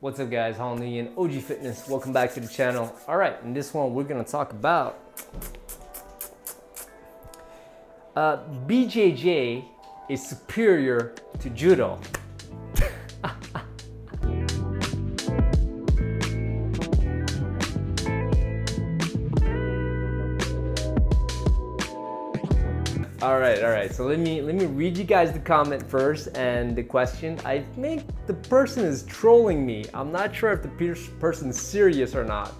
What's up guys, Hong Nguyen OG Fitness. Welcome back to the channel. All right, in this one we're gonna talk about uh, BJJ is superior to Judo. Right, all right. So let me let me read you guys the comment first and the question. I think the person is trolling me. I'm not sure if the person is serious or not,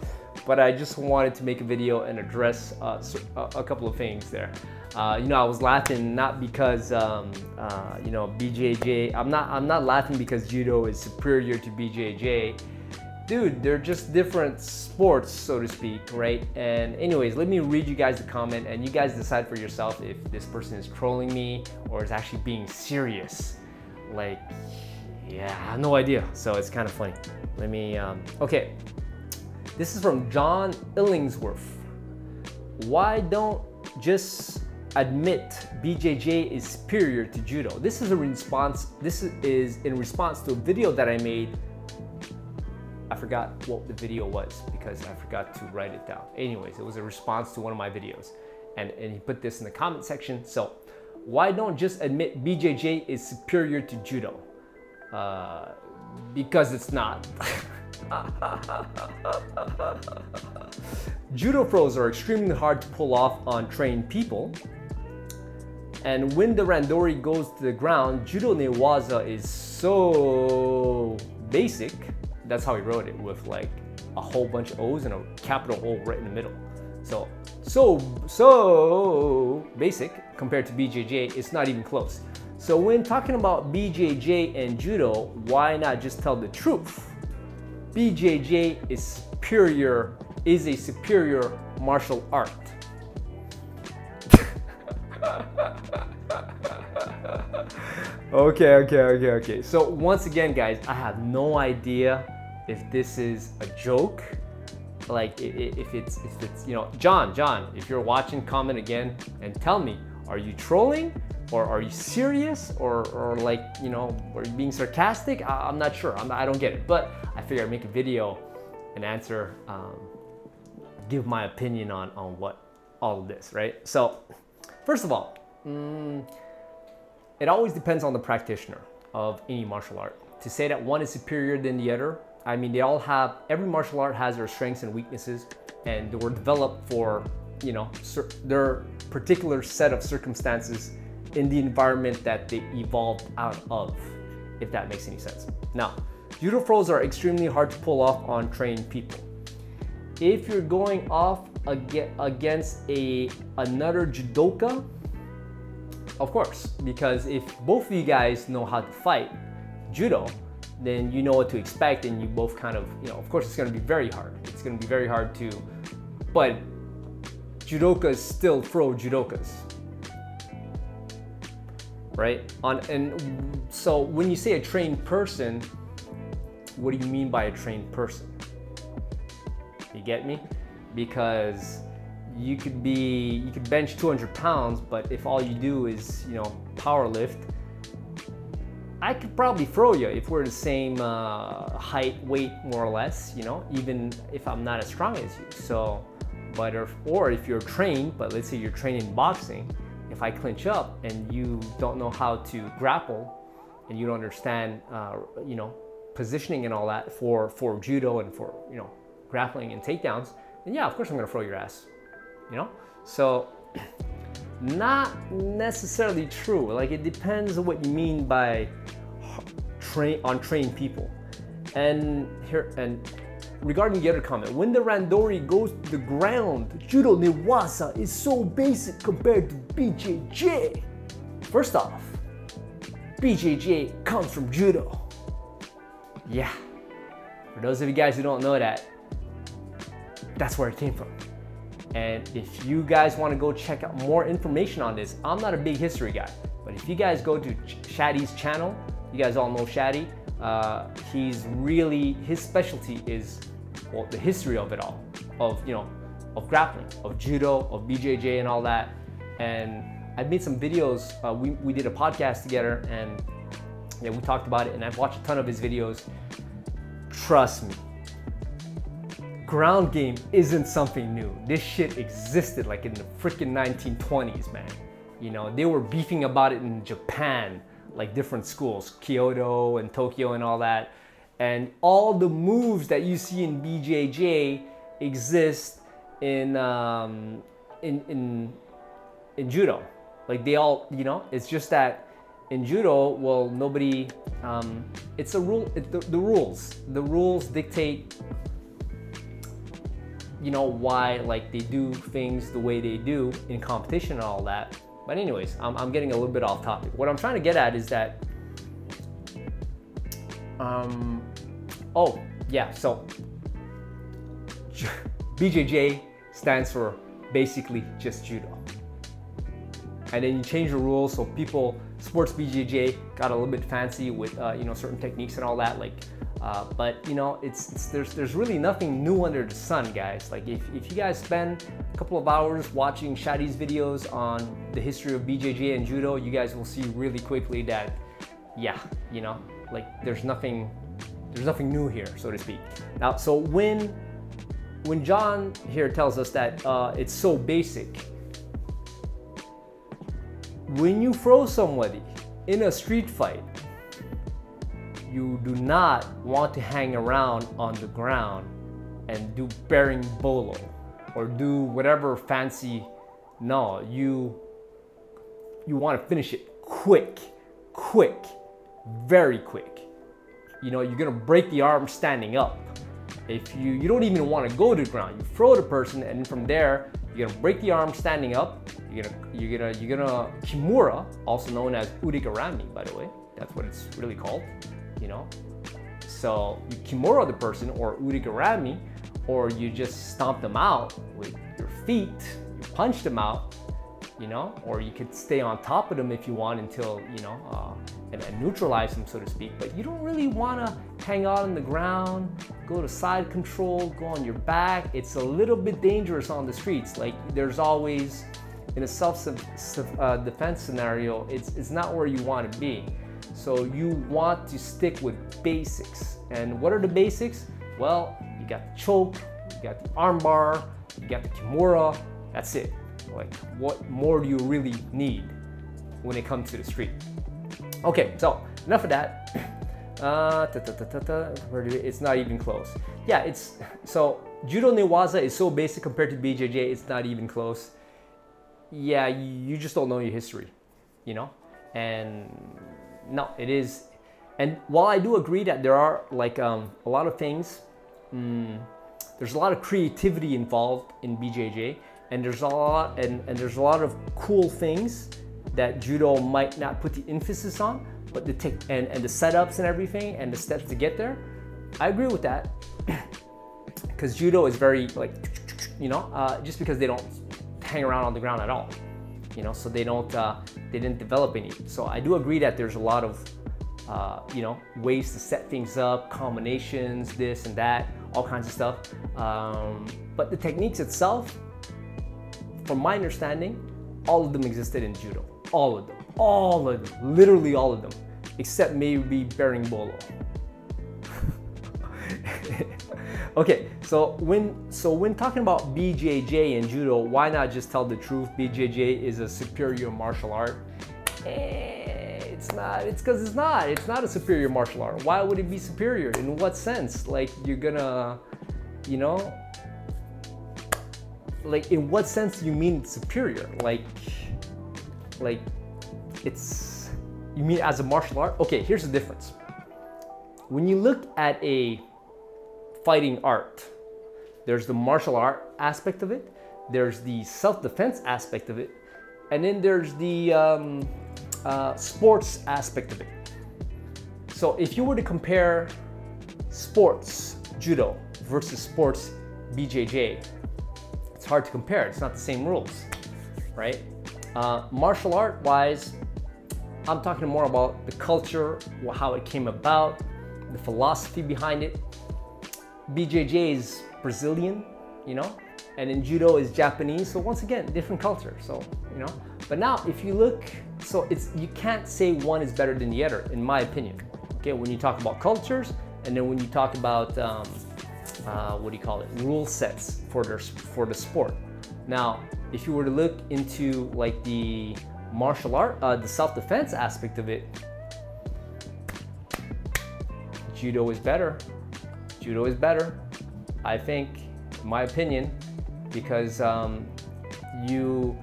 but I just wanted to make a video and address uh, a couple of things there. Uh, you know, I was laughing not because um, uh, you know BJJ. I'm not I'm not laughing because judo is superior to BJJ dude, they're just different sports, so to speak, right? And anyways, let me read you guys the comment and you guys decide for yourself if this person is trolling me or is actually being serious. Like, yeah, I have no idea. So it's kind of funny. Let me, um, okay. This is from John Illingsworth. Why don't just admit BJJ is superior to judo? This is a response, this is in response to a video that I made forgot what the video was because I forgot to write it down. Anyways, it was a response to one of my videos. And, and he put this in the comment section. So why don't just admit BJJ is superior to Judo? Uh, because it's not. Judo throws are extremely hard to pull off on trained people. And when the randori goes to the ground, Judo Newaza is so basic that's how he wrote it with like a whole bunch of O's and a capital O right in the middle. So, so, so basic compared to BJJ, it's not even close. So when talking about BJJ and Judo, why not just tell the truth? BJJ is superior, is a superior martial art. okay, okay, okay, okay. So once again, guys, I have no idea if this is a joke, like if it's if it's you know John John, if you're watching, comment again and tell me, are you trolling or are you serious or or like you know are you being sarcastic? I, am not sure. I'm, I do not get it, but I figure I'd make a video and answer, um, give my opinion on on what all of this, right? So first of all. Mm, it always depends on the practitioner of any martial art. To say that one is superior than the other I mean, they all have, every martial art has their strengths and weaknesses, and they were developed for, you know, their particular set of circumstances in the environment that they evolved out of, if that makes any sense. Now, judo throws are extremely hard to pull off on trained people. If you're going off against a another judoka, of course, because if both of you guys know how to fight judo, then you know what to expect and you both kind of, you know, of course it's gonna be very hard. It's gonna be very hard to, but judokas still throw judokas. Right? On and so when you say a trained person, what do you mean by a trained person? You get me? Because you could be you could bench 200 pounds, but if all you do is, you know, power lift, I could probably throw you if we're the same uh, height, weight, more or less, you know, even if I'm not as strong as you. So, but if, or if you're trained, but let's say you're trained in boxing, if I clinch up and you don't know how to grapple and you don't understand, uh, you know, positioning and all that for, for judo and for, you know, grappling and takedowns, then yeah, of course I'm gonna throw your ass, you know? So, not necessarily true. Like it depends on what you mean by train on trained people. And here and regarding the other comment, when the randori goes to the ground, judo newaza is so basic compared to BJJ. First off, BJJ comes from judo. Yeah. For those of you guys who don't know that, that's where it came from. And if you guys want to go check out more information on this, I'm not a big history guy, but if you guys go to Shaddy's channel, you guys all know Shaddy. Uh, he's really his specialty is well the history of it all, of you know, of grappling, of judo, of BJJ, and all that. And I've made some videos. Uh, we we did a podcast together, and yeah, we talked about it. And I've watched a ton of his videos. trust me, ground game isn't something new. This shit existed like in the freaking 1920s, man. You know, they were beefing about it in Japan, like different schools, Kyoto and Tokyo and all that. And all the moves that you see in BJJ exist in um, in in in judo. Like they all, you know, it's just that in judo, well, nobody. Um, it's a rule. It, the, the rules. The rules dictate. You know why, like they do things the way they do in competition and all that. But anyways, I'm, I'm getting a little bit off topic. What I'm trying to get at is that. Um, oh yeah, so BJJ stands for basically just judo. And then you change the rules so people, sports BJJ got a little bit fancy with uh, you know certain techniques and all that. Like, uh, but you know, it's, it's, there's there's really nothing new under the sun, guys. Like if, if you guys spend a couple of hours watching Shadi's videos on the history of BJJ and judo, you guys will see really quickly that, yeah, you know, like there's nothing there's nothing new here, so to speak. Now, so when when John here tells us that uh, it's so basic, when you throw somebody in a street fight, you do not want to hang around on the ground and do bearing bolo or do whatever fancy. No, you you want to finish it quick, quick, very quick. You know, you're gonna break the arm standing up. If you you don't even want to go to the ground, you throw the person, and from there you're gonna break the arm standing up. You're gonna you're gonna you're gonna kimura, also known as udegarami, by the way. That's what it's really called. You know, so you kimura the person or udegarami, or you just stomp them out with your feet. You punch them out. You know, or you could stay on top of them if you want until you know uh, and, and neutralize them, so to speak. But you don't really want to hang out on the ground, go to side control, go on your back. It's a little bit dangerous on the streets. Like there's always, in a self-defense uh, scenario, it's, it's not where you want to be. So you want to stick with basics. And what are the basics? Well, you got the choke, you got the armbar, you got the kimura, that's it. Like what more do you really need when it comes to the street? Okay, so enough of that. Uh, ta, ta, ta, it's not even close. Yeah, it's so Judo Newaza is so basic compared to BJJ. It's not even close. Yeah, you just don't know your history, you know. And no, it is. And while I do agree that there are like um, a lot of things, mm, there's a lot of creativity involved in BJJ, and there's a lot and, and there's a lot of cool things that judo might not put the emphasis on, but the tech and, and the setups and everything and the steps to get there. I agree with that because judo is very like, you know, uh, just because they don't hang around on the ground at all, you know, so they don't, uh, they didn't develop any. So I do agree that there's a lot of, uh, you know, ways to set things up, combinations, this and that, all kinds of stuff. Um, but the techniques itself, from my understanding, all of them existed in judo. All of them. All of them. Literally all of them. Except maybe berimbolo. Okay, so when so when talking about BJJ and judo, why not just tell the truth? BJJ is a superior martial art. Eh, it's not. It's because it's not. It's not a superior martial art. Why would it be superior? In what sense? Like you're gonna, you know, like in what sense do you mean superior? Like like it's you mean as a martial art? Okay, here's the difference. When you look at a fighting art, there's the martial art aspect of it, there's the self-defense aspect of it, and then there's the um, uh, sports aspect of it. So if you were to compare sports judo versus sports BJJ, it's hard to compare. It's not the same rules, right? Uh, martial art wise, I'm talking more about the culture, how it came about, the philosophy behind it. BJJ is Brazilian, you know, and in judo is Japanese. So once again, different culture. So you know, but now if you look, so it's you can't say one is better than the other, in my opinion. Okay, when you talk about cultures, And then when you talk about um, uh, what do you call it, rule sets for their for the sport. Now, if you were to look into like the martial art, uh, the self-defense aspect of it, judo is better. Judo is better, I think, in my opinion, because um, you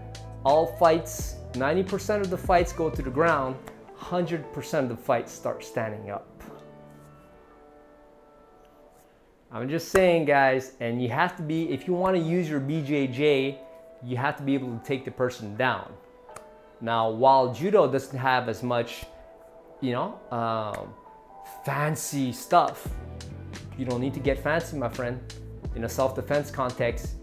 all fights, 90% of the fights go to the ground, 100% of the fights start standing up. I'm just saying, guys, and you have to be, if you want to use your BJJ, you have to be able to take the person down. Now, while judo doesn't have as much, you know, um, fancy stuff, you don't need to get fancy, my friend. In a self-defense context,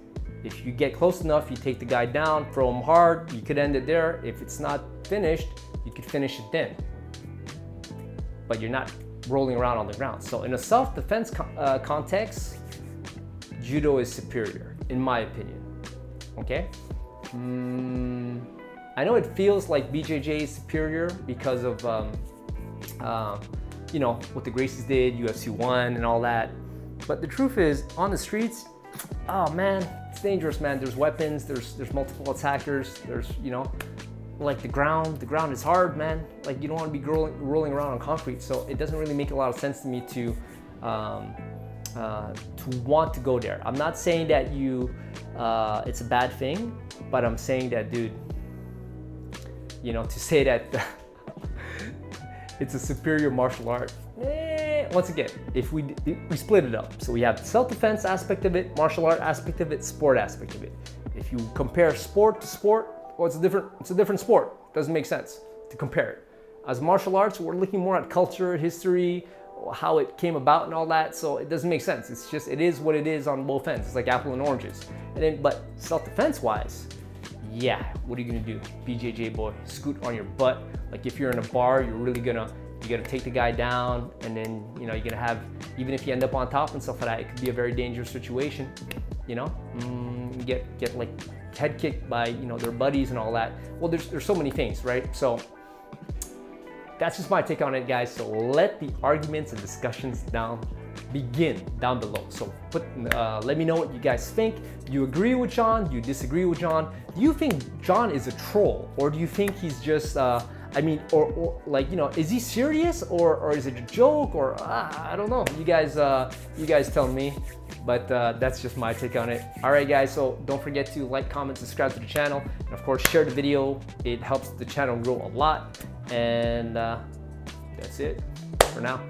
if you get close enough, you take the guy down, throw him hard, you could end it there. If it's not finished, you could finish it then. But you're not rolling around on the ground. So in a self-defense co uh, context, judo is superior, in my opinion. Okay? Mm, I know it feels like BJJ is superior because of, um, uh, you know, what the Gracies did, UFC 1 and all that. But the truth is, on the streets, oh man, it's dangerous, man. There's weapons, there's, there's multiple attackers, there's, you know, like the ground, the ground is hard, man. Like you don't want to be rolling, rolling around on concrete. So it doesn't really make a lot of sense to me to um, uh, to want to go there. I'm not saying that you uh, it's a bad thing, but I'm saying that, dude. You know, to say that it's a superior martial art. Eh, once again, if we we split it up, so we have self-defense aspect of it, martial art aspect of it, sport aspect of it. If you compare sport to sport, well, it's a different, it's a different sport. Doesn't make sense to compare it. As martial arts, we're looking more at culture, history, how it came about and all that. So it doesn't make sense. It's just, it is what it is on both ends. It's like apple and oranges. And then, but self-defense wise, yeah, what are you gonna do? BJJ boy, scoot on your butt. Like if you're in a bar, you're really gonna, you gotta take the guy down and then, you know, you're gonna have, even if you end up on top and stuff like that, it could be a very dangerous situation, you know? Mm, get, get like head kicked by you know their buddies and all that. Well, there's there's so many things, right? So that's just my take on it, guys. So let the arguments and discussions down begin down below. So put, uh, let me know what you guys think. You agree with John? You disagree with John? Do you think John is a troll, or do you think he's just uh, I mean, or, or, like you know, is he serious or or is it a joke or uh, I don't know. You guys, uh, you guys tell me. But uh, that's just my take on it. All right, guys. So don't forget to like, comment, subscribe to the channel, and of course share the video. It helps the channel grow a lot. And uh, that's it for now.